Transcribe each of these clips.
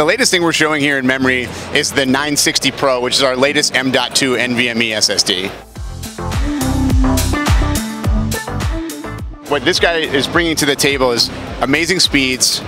The latest thing we're showing here in memory is the 960 Pro, which is our latest M.2 NVMe SSD. What this guy is bringing to the table is amazing speeds,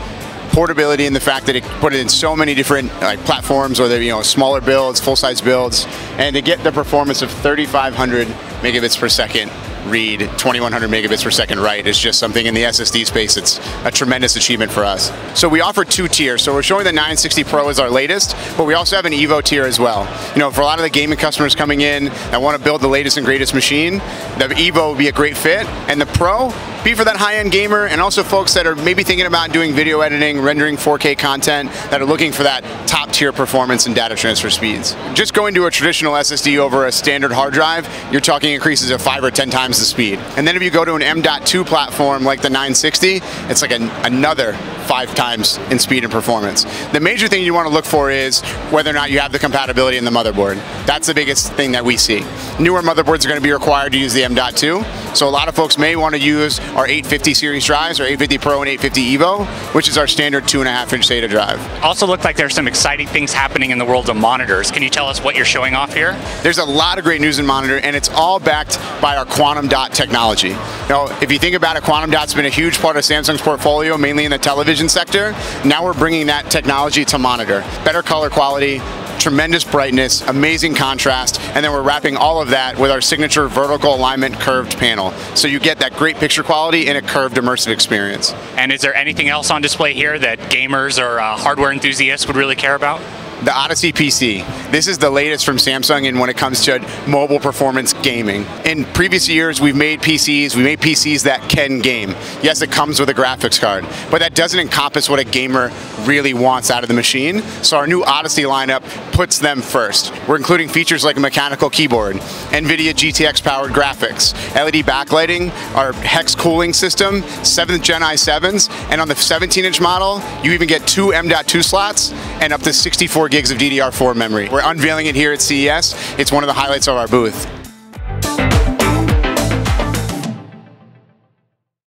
portability and the fact that it put it in so many different like platforms, whether you know smaller builds, full size builds, and to get the performance of 3,500 megabits per second read 2100 megabits per second write is just something in the SSD space it's a tremendous achievement for us. So we offer two tiers. So we're showing the 960 Pro as our latest, but we also have an Evo tier as well. You know, for a lot of the gaming customers coming in that want to build the latest and greatest machine, the Evo would be a great fit, and the Pro be for that high-end gamer and also folks that are maybe thinking about doing video editing, rendering 4K content, that are looking for that top-tier performance and data transfer speeds. Just going to a traditional SSD over a standard hard drive, you're talking increases of five or 10 times times the speed. And then if you go to an M.2 platform like the 960, it's like an, another five times in speed and performance. The major thing you want to look for is whether or not you have the compatibility in the motherboard. That's the biggest thing that we see. Newer motherboards are going to be required to use the M.2, so a lot of folks may want to use our 850 series drives, or 850 Pro and 850 Evo, which is our standard two and a half inch SATA drive. Also looked like there's some exciting things happening in the world of monitors. Can you tell us what you're showing off here? There's a lot of great news in monitor, and it's all backed by our quantum dot technology. Now, if you think about it, quantum dot's been a huge part of Samsung's portfolio, mainly in the television sector. Now we're bringing that technology to monitor. Better color quality, tremendous brightness, amazing contrast, and then we're wrapping all of that with our signature vertical alignment curved panel. So you get that great picture quality in a curved immersive experience. And is there anything else on display here that gamers or uh, hardware enthusiasts would really care about? The Odyssey PC. This is the latest from Samsung in when it comes to mobile performance gaming. In previous years, we've made PCs, we made PCs that can game. Yes, it comes with a graphics card, but that doesn't encompass what a gamer really wants out of the machine. So our new Odyssey lineup puts them first. We're including features like a mechanical keyboard, NVIDIA GTX powered graphics, LED backlighting, our hex cooling system, 7th Gen i7s, and on the 17 inch model, you even get two M.2 slots and up to 64 gigs of DDR4 memory. We're unveiling it here at CES. It's one of the highlights of our booth.